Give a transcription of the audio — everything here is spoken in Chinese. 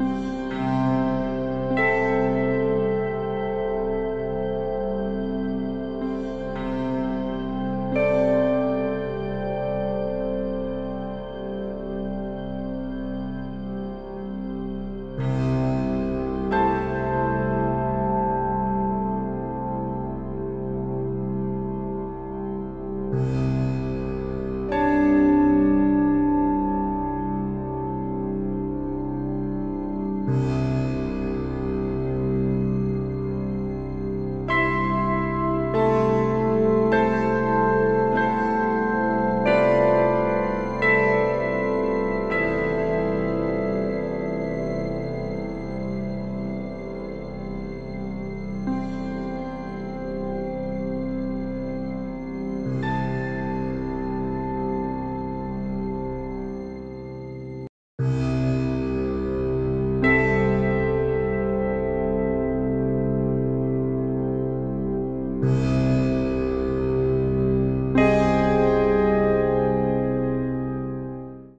了。